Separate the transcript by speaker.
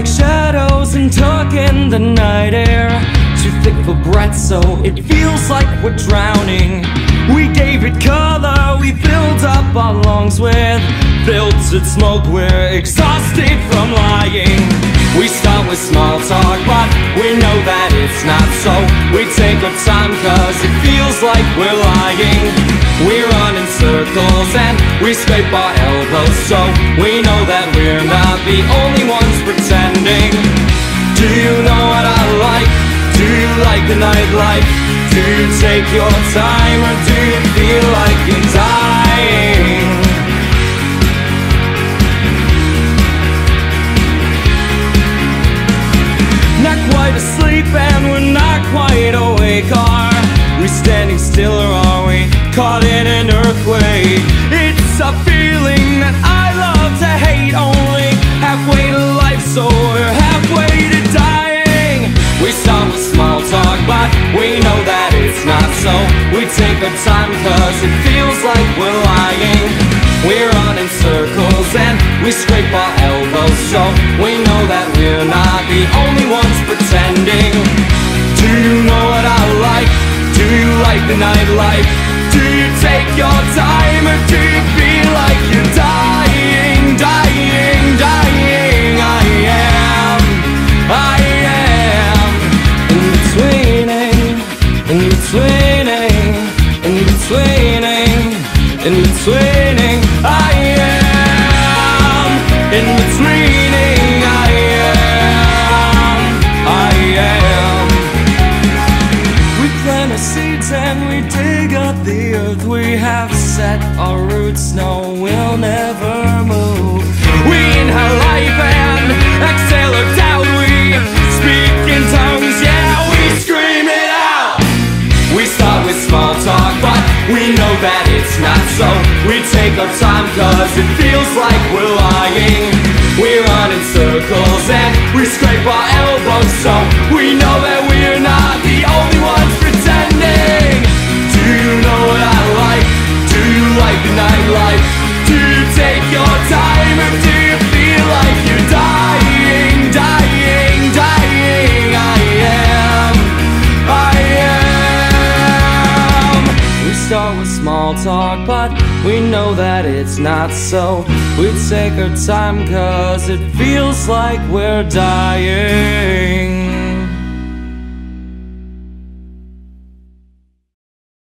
Speaker 1: like shadows and talk in the night air. Too thick for breath so it feels like we're drowning. We gave it color, we filled up our lungs with Filtered smoke, we're exhausted from lying. We start with small talk but we know that it's not so We take our time cause it feels like we're lying We run in circles and we scrape our elbows So we know that we're not the only ones pretending Do you know what I like? Do you like the nightlife? Do you take your time still or are we? Caught in an earthquake? It's a feeling that I love to hate Only. Halfway to life so we're halfway to dying. We start with small talk but we know that it's not so. We take our time cause it feels like we're lying. We're running circles and we scrape our elbows So in betweening. I am in betweening. I am, I am. We plant our seeds and we dig up the earth. We have set our roots, no, we'll never move. Take our time cause it feels like we're lying. We run in circles and we scrape our elbows so we know that we're not the only ones pretending. Do you know what I like? Do you like the nightlife? Do you take your time or do you feel like you're dying, dying, dying? I am, I am. We start with small talk, but we know that it's not so. We take our time cause it feels like we're dying.